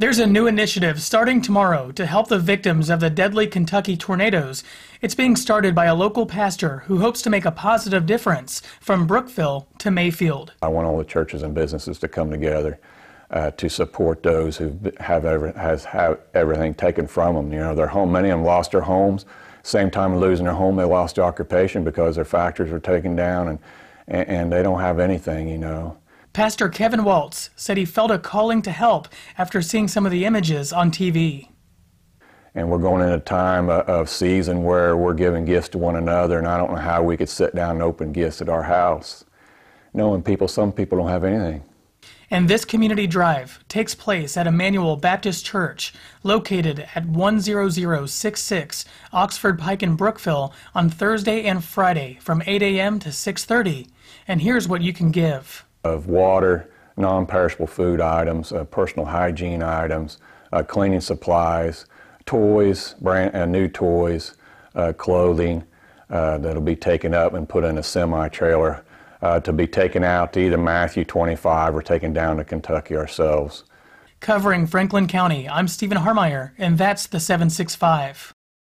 There's a new initiative starting tomorrow to help the victims of the deadly Kentucky tornadoes. It's being started by a local pastor who hopes to make a positive difference from Brookville to Mayfield. I want all the churches and businesses to come together uh, to support those who have every, has have everything taken from them. You know, their home. Many of them lost their homes. Same time losing their home, they lost their occupation because their factories were taken down, and and, and they don't have anything. You know. Pastor Kevin Waltz said he felt a calling to help after seeing some of the images on TV. And we're going in a time of season where we're giving gifts to one another, and I don't know how we could sit down and open gifts at our house, knowing people, some people don't have anything. And this community drive takes place at Emmanuel Baptist Church, located at 10066 Oxford Pike in Brookville on Thursday and Friday from 8 a.m. to 6:30. And here's what you can give. Of water, non-perishable food items, uh, personal hygiene items, uh, cleaning supplies, toys, brand uh, new toys, uh, clothing uh, that'll be taken up and put in a semi-trailer uh, to be taken out to either Matthew 25 or taken down to Kentucky ourselves. Covering Franklin County, I'm Stephen Harmeyer, and that's the 765.